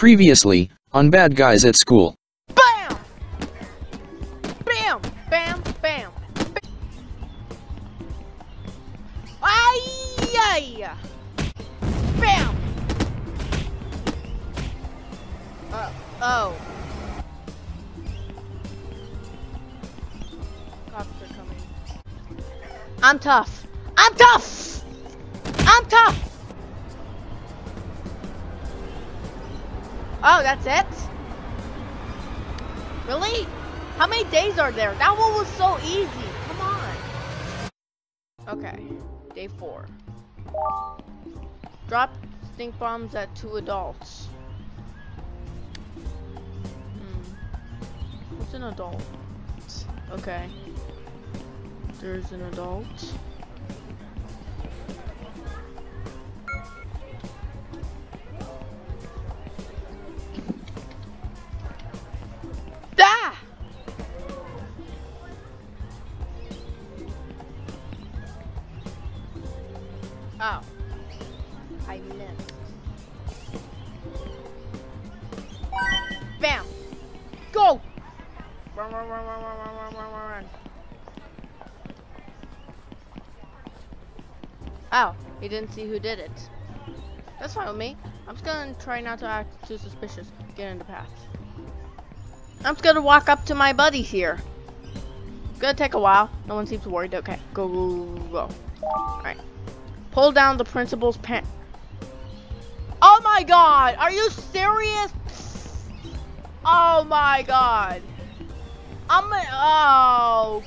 Previously, on Bad Guys at School. Bam! Bam! Bam! Bam! Ay! Ay! Bam! Uh, oh. Cops are coming. I'm tough. I'm tough! Oh, that's it? Really? How many days are there? That one was so easy. Come on. Okay. Day four. Drop stink bombs at two adults. Hmm. What's an adult? Okay. There's an adult. die. Oh. I missed. Bam. Go. Run, run, run, run, run, run, run, run, Oh, he didn't see who did it. That's fine with me. I'm just gonna try not to act too suspicious. Get in the path. I'm just gonna walk up to my buddies here. Gonna take a while. No one seems worried. Okay, go, go, go, go. Alright. Pull down the principal's pen. Oh my god! Are you serious? Oh my god. I'm a- Oh.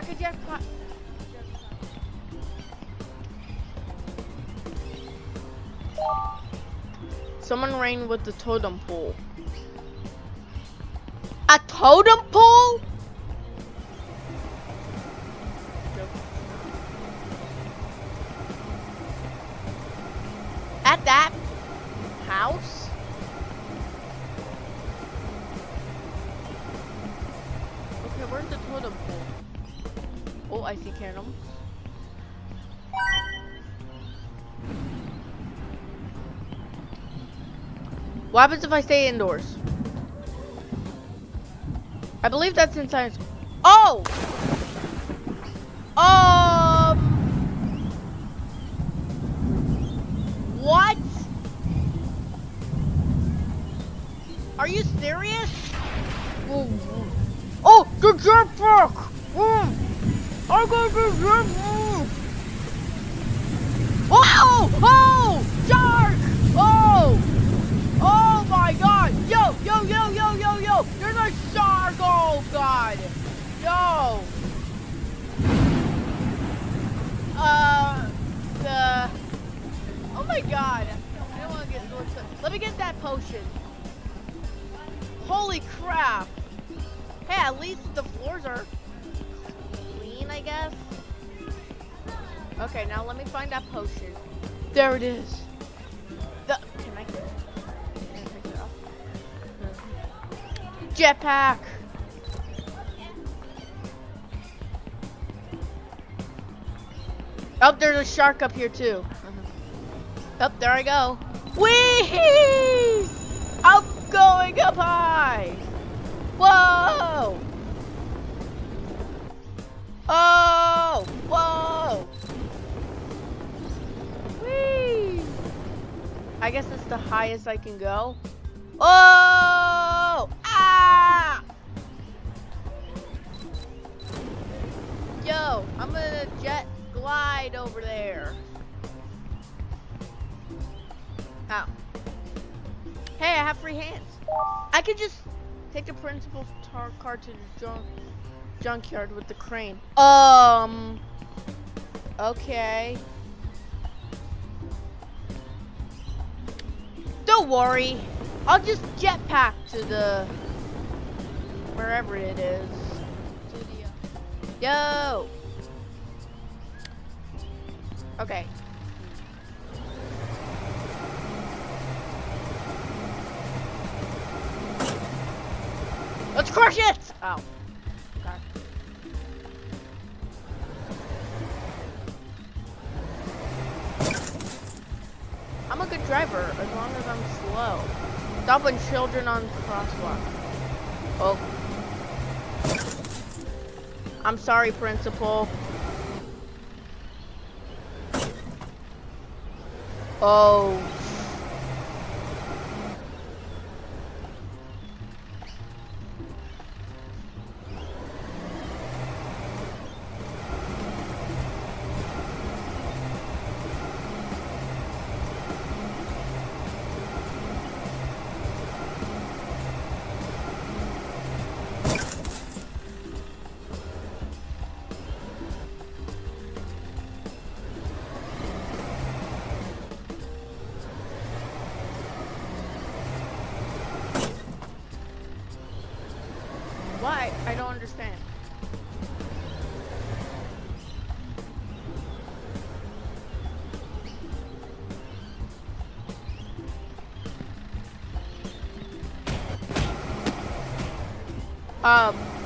Jetpack? A jetpack? Someone ran with the totem pole. A totem pole? At that house? Okay, where's the totem pole? Oh, I see candles. What happens if I stay indoors? I believe that's in science. Oh! Um. What? Are you serious? Oh, oh the jetpack! Mm. I got the jetpack! Oh! Oh! Shark! Oh! Oh my god! Yo, yo, yo, yo, yo, yo! There's a shark! Oh god! Yo! Uh, the... Oh my god! I don't want to get. Let me get that potion. Holy crap! Hey, at least the floors are I guess. Okay, now let me find that potion. There it is. The can I? Can I pick it up? Hmm. Jetpack. Oh, there's a shark up here too. Up there I go. Wee! I'm going up high. Whoa! Oh! Whoa! Whee! I guess it's the highest I can go. Oh! Ah! Yo, I'm gonna jet glide over there. Ow. Hey, I have free hands. I could just take the principal's car to the junk junkyard with the crane. Um. Okay. Don't worry. I'll just jetpack to the wherever it is. Yo. Okay. Let's crush it! Oh. Driver as long as I'm slow. Stopping children on the crosswalk. Oh. I'm sorry, principal. Oh. Understand. Um,